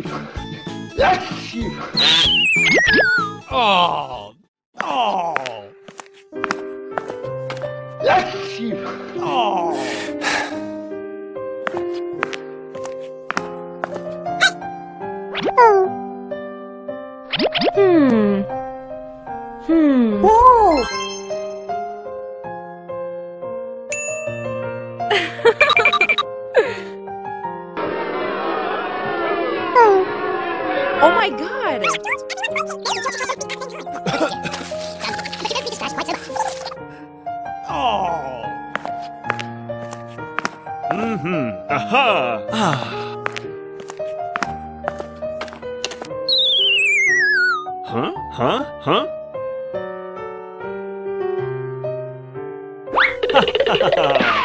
Oh. Oh. Oh. Oh my god! Oh. Mm-hmm. Aha. Ah. Huh? Huh? Huh? Oh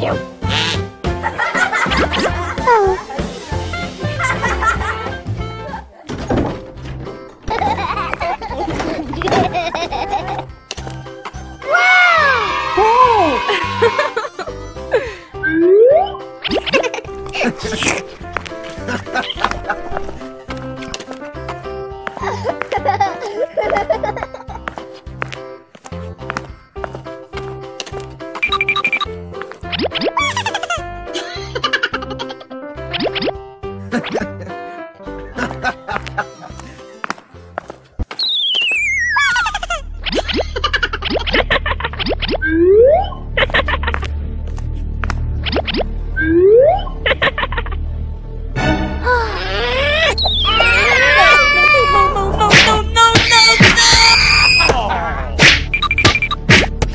No, no, no, no, no,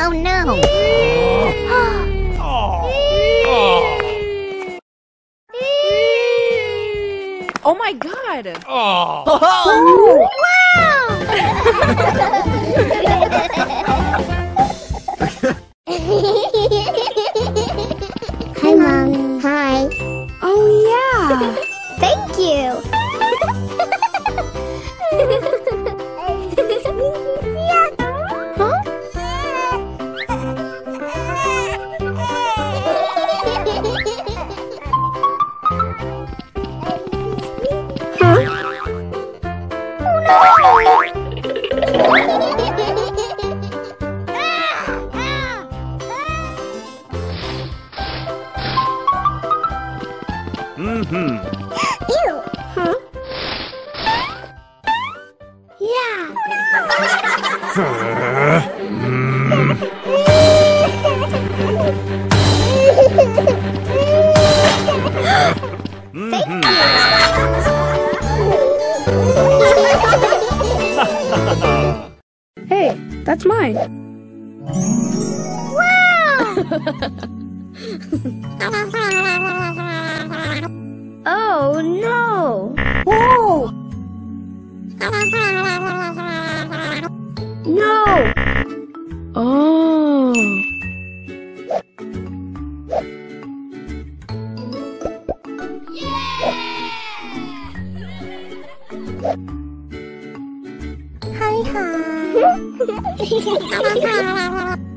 Oh no! My god! Oh. Mm-hmm. oh no! Whoa! No! Oh. Yeah! Hi,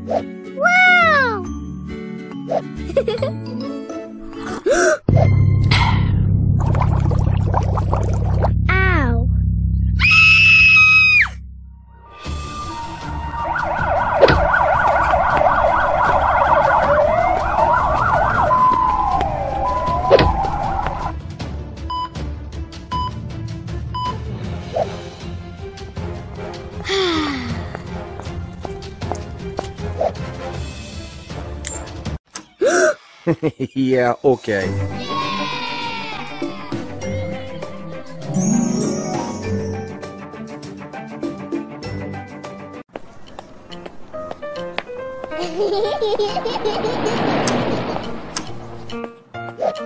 hi. Wow! Ow. yeah, okay.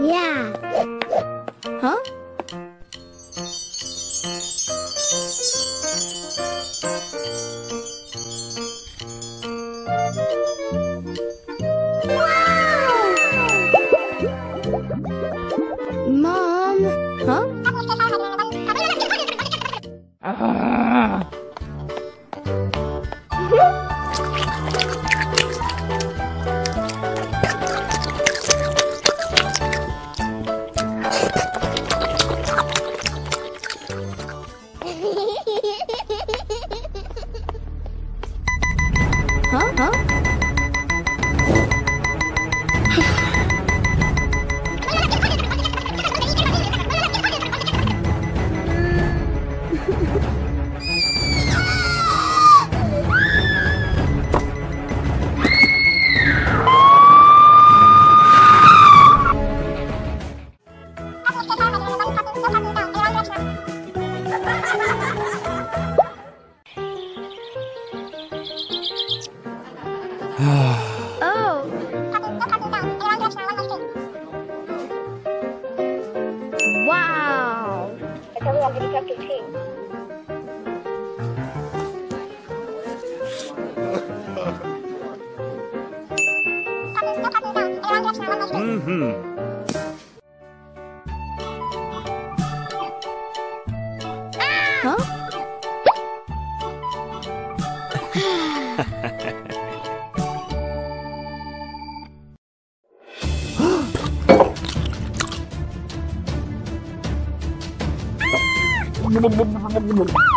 yeah. Huh? 啊 Mm-hmm. Huh? Wow. Bye.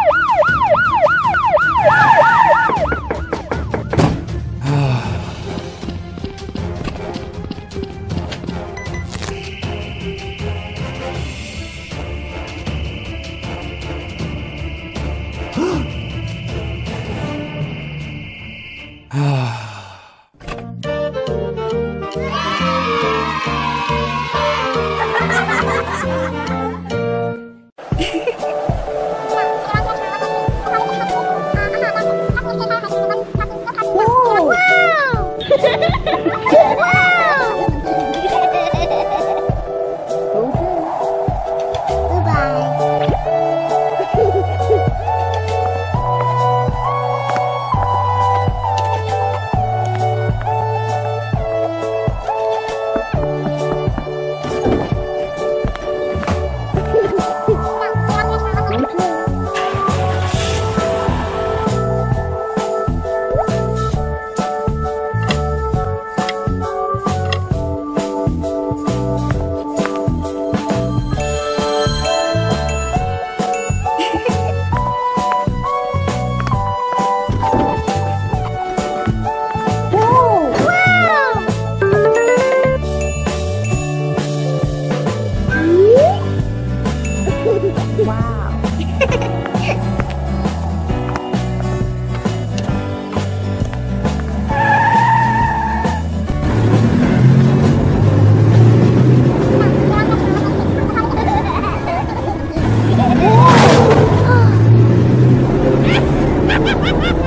Ha ha ha!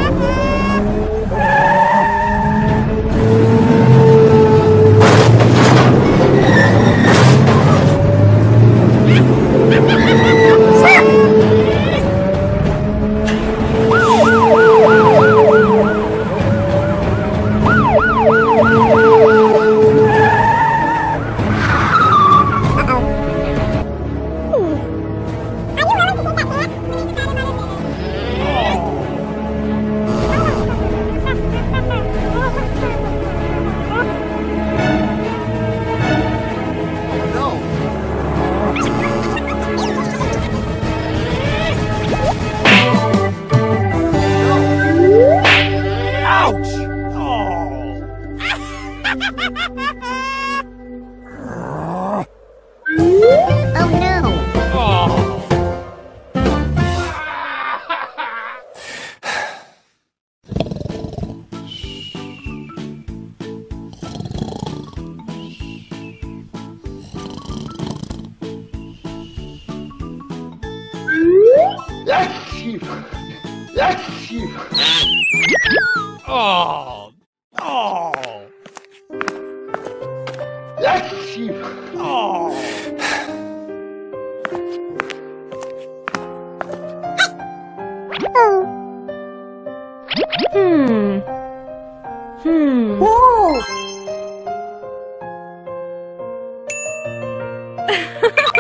Oh! Oh! yes, Oh! Hmm. Hmm. Whoa.